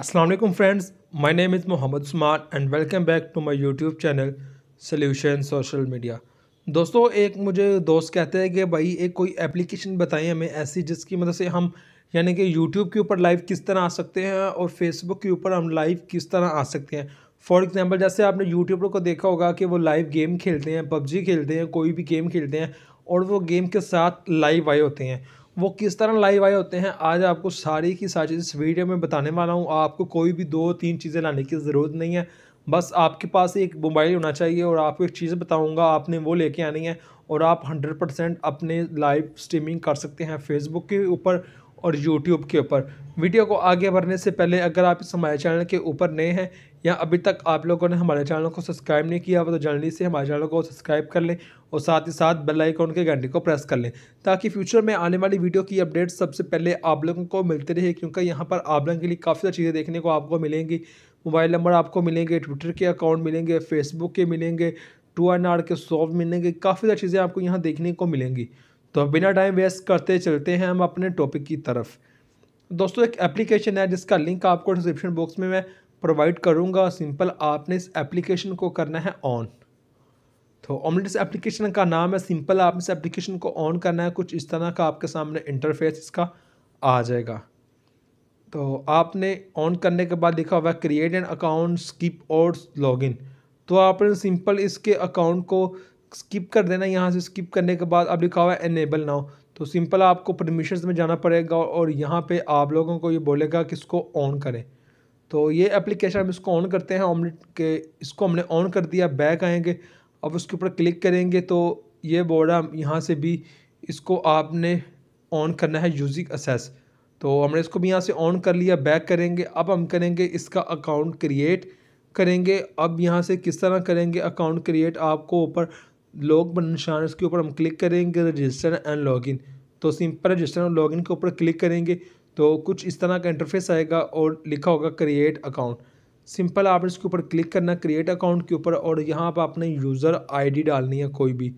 वालेकुम friends my name is Mohammad Usman and welcome back to my YouTube channel solution social media दोस्तों, एक मुझे दोस्त कहते हैं कि भाई, एक कोई एप्लीकेशन बताएँ हमें ऐसी जिसकी मदद मतलब से हम, यानी कि यूट्यूब के ऊपर लाइव किस तरह आ सकते हैं और फेसबुक के ऊपर हम लाइव किस तरह आ सकते हैं। फॉर एग्ज़ाम्पल जैसे आपने यूट्यूबर को देखा होगा कि वो लाइव गेम खेलते हैं पबजी खेलते हैं, कोई भी गेम खेलते हैं और वो गेम के साथ लाइव आए होते हैं। वो किस तरह लाइव आए होते हैं, आज आपको सारी की सारी चीज़ इस वीडियो में बताने वाला हूँ। आपको कोई भी दो तीन चीज़ें लाने की ज़रूरत नहीं है। बस आपके पास एक मोबाइल होना चाहिए और आपको एक चीज़ बताऊँगा, आपने वो लेके आनी है और आप हंड्रेड परसेंट अपने लाइव स्ट्रीमिंग कर सकते हैं। फेसबुक के ऊपर और यूट्यूब के ऊपर। वीडियो को आगे बढ़ने से पहले अगर आप इस हमारे चैनल के ऊपर नए हैं या अभी तक आप लोगों ने हमारे चैनल को सब्सक्राइब नहीं किया हुआ तो जल्दी से हमारे चैनल को सब्सक्राइब कर लें और साथ ही साथ बेल आइकॉन के घंटे को प्रेस कर लें, ताकि फ्यूचर में आने वाली वीडियो की अपडेट सबसे पहले आप लोगों को मिलते रहे, क्योंकि यहाँ पर आप लोगों के लिए काफ़ी सारी चीज़ें देखने को आपको मिलेंगी। मोबाइल नंबर आपको मिलेंगे ट्विटर के अकाउंट मिलेंगे फेसबुक के मिलेंगे, टू एन आर के सॉफ्ट मिलेंगे, काफ़ी सारी चीज़ें आपको यहाँ देखने को मिलेंगी। तो बिना टाइम वेस्ट करते चलते हैं हम अपने टॉपिक की तरफ़। दोस्तों, एक एप्लीकेशन है जिसका लिंक आपको डिस्क्रिप्शन बॉक्स में मैं प्रोवाइड करूँगा। सिंपल आपने इस एप्लीकेशन को करना है ऑन तो ऑमलेट एप्लीकेशन का नाम है। सिंपल आपने इस एप्लीकेशन को ऑन करना है। कुछ इस तरह का आपके सामने इंटरफेस इसका आ जाएगा। तो आपने ऑन करने के बाद लिखा हुआ है क्रिएट एन अकाउंट स्किप और लॉगिन तो आपने सिंपल इसके अकाउंट को स्किप कर देना, यहाँ से स्किप करने के बाद अब लिखा हुआ है एनेबल नाउ तो सिंपल आपको परमिशंस में जाना पड़ेगा और यहाँ पे आप लोगों को ये बोलेगा कि इसको ऑन करें. तो ये एप्लीकेशन हम इसको ऑन करते हैं ऑमलेट के, इसको हमने ऑन कर दिया बैक आएँगे, अब उसके ऊपर क्लिक करेंगे तो ये बोर्ड हम यहाँ से भी इसको आपने ऑन करना है यूजिक असेस तो हमने इसको भी यहाँ से ऑन कर लिया बैक करेंगे, अब हम करेंगे इसका अकाउंट क्रिएट करेंगे. अब यहाँ से किस तरह करेंगे अकाउंट क्रिएट आपको ऊपर लॉग निशान इसके ऊपर हम क्लिक करेंगे रजिस्टर एंड लॉगिन तो सिंपल रजिस्टर और लॉगिन के ऊपर क्लिक करेंगे तो कुछ इस तरह का इंटरफेस आएगा और लिखा होगा क्रिएट अकाउंट सिंपल आपने इसके ऊपर क्लिक करना क्रिएट अकाउंट के ऊपर और यहाँ पर आपने यूज़र आईडी डालनी है कोई भी।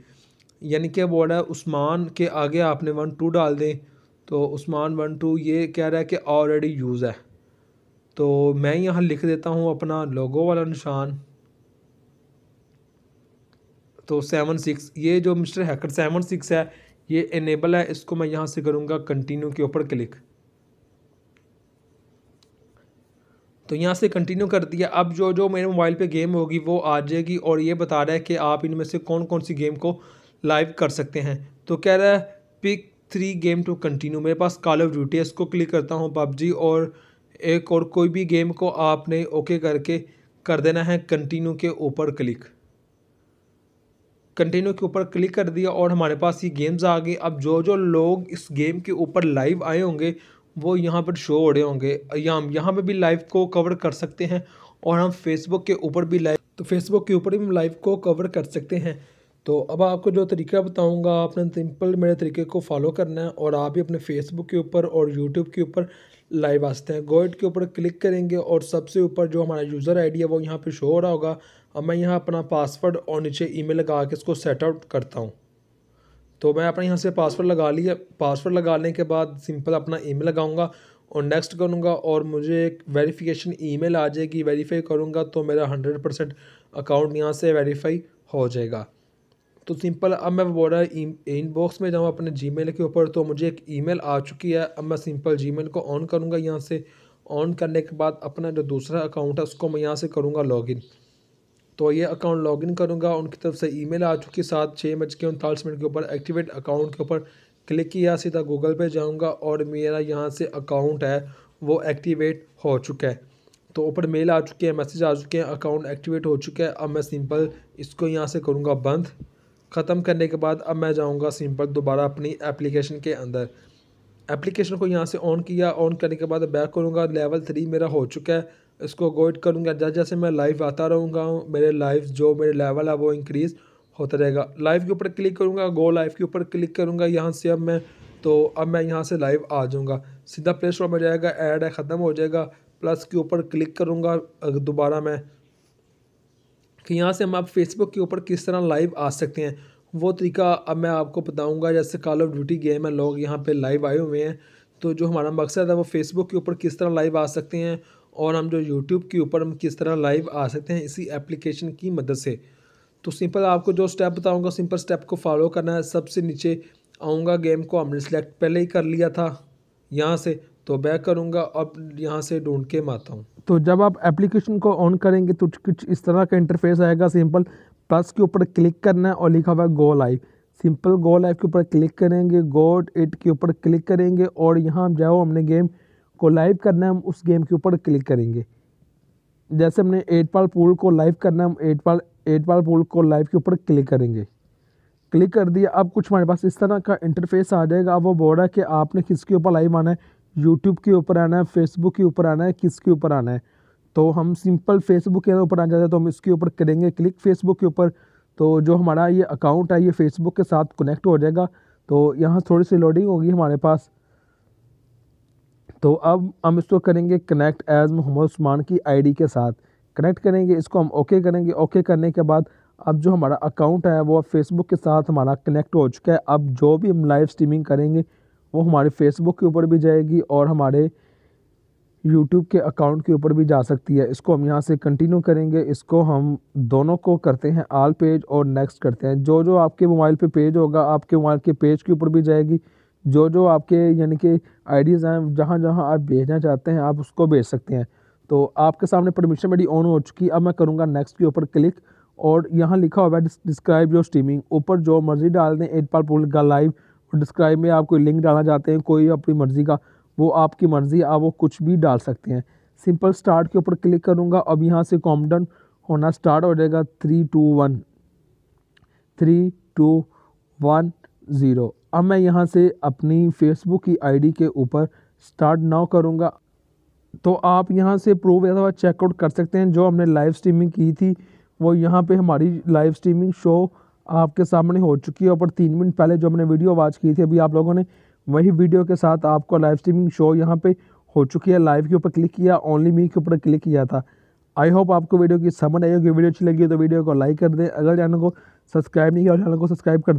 यानी कि बोर्ड है उस्मान के आगे आपने वन टू डाल दें तो उस्मान वन टू ये कह रहा है कि ऑलरेडी यूज़ है। तो मैं यहाँ लिख देता हूँ अपना लोगो वाला निशान। तो सेवन सिक्स ये जो मिस्टर हैकर सेवन सिक्स है, ये इनेबल है, इसको मैं यहाँ से करूँगा कंटिन्यू के ऊपर क्लिक तो यहाँ से कंटिन्यू कर दिया। अब जो जो मेरे मोबाइल पे गेम होगी, वो आ जाएगी और ये बता रहा है कि आप इनमें से कौन कौन सी गेम को लाइव कर सकते हैं। तो कह रहा है pick three game to continue मेरे पास कॉल ऑफ़ ड्यूटी है, इसको क्लिक करता हूँ पबजी और एक और कोई भी गेम को आपने ओके करके कर देना है कंटिन्यू के ऊपर क्लिक कंटिन्यू के ऊपर क्लिक कर दिया और हमारे पास ये गेम्स आ गई अब जो जो लोग इस गेम के ऊपर लाइव आए होंगे, वो यहाँ पर शो हो रहे होंगे। या हम यहाँ पर भी लाइव को कवर कर सकते हैं और हम फेसबुक के ऊपर भी लाइव तो फेसबुक के ऊपर भी हम लाइव को कवर कर सकते हैं। तो अब आपको जो तरीका बताऊँगा आपने सिंपल मेरे तरीके को फॉलो करना है और आप भी अपने फेसबुक के ऊपर और यूट्यूब के ऊपर लाइव आ सकते हैं। गोइड के ऊपर क्लिक करेंगे और सबसे ऊपर जो हमारा यूज़र आईडी है, वो यहाँ पे शो हो रहा होगा। अब मैं यहाँ अपना पासवर्ड और नीचे ईमेल लगा के इसको सेट आउट करता हूँ। तो मैं अपने यहाँ से पासवर्ड लगा लिया पासवर्ड लगाने के बाद सिंपल अपना ईमेल लगाऊँगा और नेक्स्ट करूँगा और मुझे एक वेरिफिकेशन ईमेल आ जाएगी। वेरीफाई करूँगा तो मेरा हंड्रेड परसेंट अकाउंट यहाँ से वेरीफाई हो जाएगा। तो सिंपल, अब मैं बोल रहा इनबॉक्स में जाऊँ अपने जीमेल के ऊपर तो मुझे एक ईमेल आ चुकी है। अब मैं सिंपल जीमेल को ऑन करूँगा यहाँ से। ऑन करने के बाद अपना जो दूसरा अकाउंट है, उसको मैं यहाँ से करूँगा लॉगिन तो ये अकाउंट लॉगिन करूँगा, उनकी तरफ़ से ईमेल आ चुकी सात, छः बज के उनतालीस मिनट के ऊपर। एक्टिवेट अकाउंट के ऊपर क्लिक किया, सीधा गूगल पे जाऊँगा और मेरा यहाँ से अकाउंट है, वो एक्टिवेट हो चुका है। तो ऊपर मेल आ चुके हैं मैसेज आ चुके हैं अकाउंट एक्टिवेट हो चुका है। अब मैं सिंपल इसको यहाँ से करूँगा बंद। ख़त्म करने के बाद अब मैं जाऊँगा सिंपल दोबारा अपनी एप्लीकेशन के अंदर। एप्लीकेशन को यहाँ से ऑन किया ऑन करने के बाद बैक करूँगा। लेवल थ्री मेरा हो चुका है। इसको गोइड करूँगा। जैसे जैसे मैं लाइव आता रहूँगा, मेरे लाइव जो मेरे लेवल है वो इंक्रीज़ होता रहेगा। लाइव के ऊपर क्लिक करूँगा गो लाइव के ऊपर क्लिक करूँगा यहाँ से अब मैं। तो अब मैं यहाँ से लाइव आ जाऊँगा। सीधा प्ले स्टोर में जाएगा ऐड है, ख़त्म हो जाएगा। प्लस के ऊपर क्लिक करूँगा दोबारा मैं। कि यहाँ से हम आप फेसबुक के ऊपर किस तरह लाइव आ सकते हैं। वो तरीका अब मैं आपको बताऊँगा, जैसे कॉल ऑफ़ ड्यूटी गेम है, लोग यहाँ पर लाइव आए हुए हैं। तो जो हमारा मकसद है, वो फेसबुक के ऊपर किस तरह लाइव आ सकते हैं और हम जो यूट्यूब के ऊपर हम किस तरह लाइव आ सकते हैं, इसी एप्लीकेशन की मदद से। तो सिंपल आपको जो स्टेप बताऊँगा सिंपल स्टेप को फॉलो करना है। सबसे नीचे आऊँगा गेम को, हमने सेलेक्ट पहले ही कर लिया था, यहाँ से। तो बैक करूँगा, अब यहाँ से ढूंढ के माता हूँ। तो जब आप एप्लीकेशन को ऑन करेंगे तो कुछ इस तरह का इंटरफेस आएगा सिंपल प्लस के ऊपर क्लिक करना है और लिखा हुआ है go live simple go live के ऊपर क्लिक करेंगे गोड इट के ऊपर क्लिक करेंगे और यहाँ जाओ, हमने गेम को लाइव करना है, हम उस गेम के ऊपर क्लिक करेंगे। जैसे हमने एट पाल पूल को लाइव करना है, हम eight ball eight ball pool को लाइव के ऊपर क्लिक करेंगे। क्लिक कर दिया, अब कुछ हमारे पास इस तरह का इंटरफेस आ जाएगा अब वो बोर्ड है कि आपने किसके ऊपर लाइव आना है? यूट्यूब के ऊपर आना है फेसबुक के ऊपर आना है किसके ऊपर आना है? तो हम सिंपल फेसबुक के ऊपर आ जाते हैं तो हम इसके ऊपर करेंगे क्लिक फेसबुक के ऊपर। तो जो हमारा ये अकाउंट है, ये फेसबुक के साथ कनेक्ट हो जाएगा। तो यहाँ थोड़ी सी लोडिंग होगी हमारे पास। तो अब हम इसको करेंगे कनेक्ट एज मोहम्मद उस्मान की आईडी के साथ। कनेक्ट करेंगे, इसको हम ओके करेंगे। ओके करने के बाद अब जो हमारा अकाउंट है, वो फेसबुक के साथ हमारा कनेक्ट हो चुका है। अब जो भी हम लाइव स्ट्रीमिंग करेंगे वो हमारे फेसबुक के ऊपर भी जाएगी और हमारे यूट्यूब के अकाउंट के ऊपर भी जा सकती है। इसको हम यहाँ से कंटिन्यू करेंगे। इसको हम दोनों को करते हैं आल पेज और नेक्स्ट करते हैं। जो जो आपके मोबाइल पे पेज होगा, आपके मोबाइल के पेज के ऊपर भी जाएगी। जो जो आपके यानी कि आइडियाज़ हैं, जहाँ जहाँ आप भेजना चाहते हैं, आप उसको भेज सकते हैं। तो आपके सामने परमिशन मेरी ऑन हो चुकी अब मैं करूँगा नेक्स्ट के ऊपर क्लिक और यहाँ लिखा हुआ है डिस्क्राइब योर स्ट्रीमिंग ऊपर जो मर्ज़ी डाल दें एट पाल पुल का लाइव डिस्क्राइब में आप कोई लिंक डालना चाहते हैं, कोई अपनी मर्ज़ी का, वो आपकी मर्ज़ी, आप वो कुछ भी डाल सकते हैं। सिंपल स्टार्ट के ऊपर क्लिक करूँगा, अब यहाँ से कॉमडन होना स्टार्ट हो जाएगा three two one. Three two one zero. अब मैं यहाँ से अपनी फेसबुक की आईडी के ऊपर स्टार्ट नाउ करूँगा। तो आप यहाँ से प्रूव अथवा चेकआउट कर सकते हैं, जो हमने लाइव स्ट्रीमिंग की थी, वो यहाँ पे हमारी लाइव स्ट्रीमिंग शो आपके सामने हो चुकी है ऊपर तीन मिनट पहले जो हमने वीडियो वॉच की थी, अभी आप लोगों ने वही वीडियो के साथ आपको लाइव स्ट्रीमिंग शो यहाँ पे हो चुकी है। लाइव के ऊपर क्लिक किया ओनली मी के ऊपर क्लिक किया था। आई होप आपको वीडियो की समझ आई होगी। वीडियो अच्छी लगी तो वीडियो को लाइक कर दें। अगर चैनल को सब्सक्राइब नहीं किया चैनल को सब्सक्राइब कर